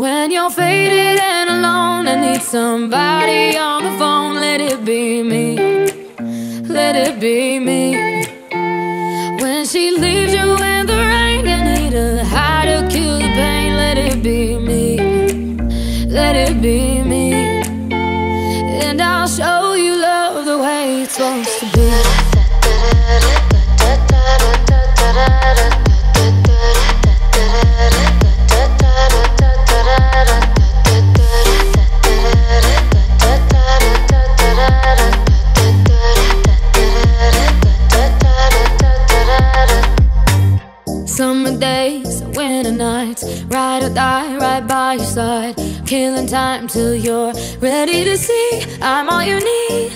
When you're faded and alone and need somebody on the phone, let it be me. Let it be me. When she leaves you in the rain and need a high to kill the pain, let it be me. Let it be me. And I'll show you love the way it's supposed to be. Days, winter nights, ride or die right by your side. Killing time till you're ready to see I'm all you need.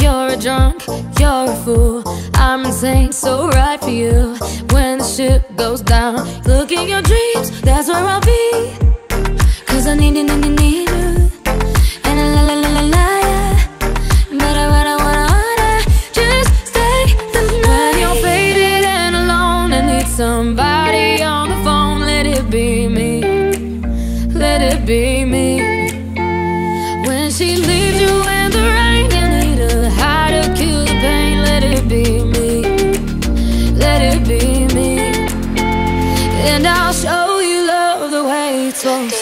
You're a drunk, you're a fool. I'm insane, so right for you. When the ship goes down, look in your dreams, that's where I'll be. Cause I need, you, need, need, need you. And I la la la la la. But I wanna, wanna, wanna just stay the night. When you're faded and alone and need somebody Be me. When she leaves you in the rain, you need a high to kill the pain. Let it be me. Let it be me. And I'll show you love the way it's supposed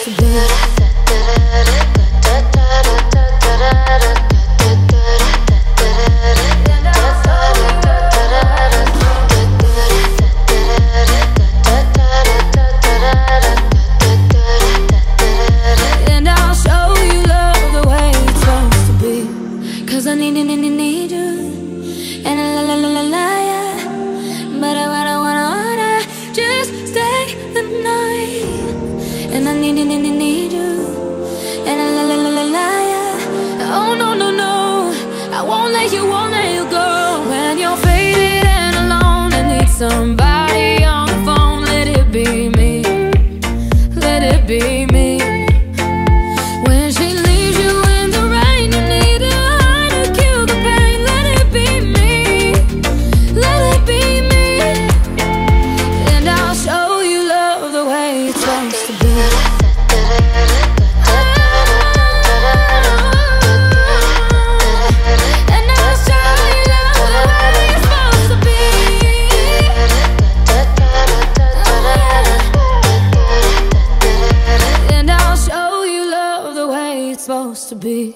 And I need, need, need, need you. And I la la la la la, yeah. Oh no, no, no. I won't let you, won't let you go. When you're faded and alone need somebody on the phone, let it be me. Let it be supposed to be.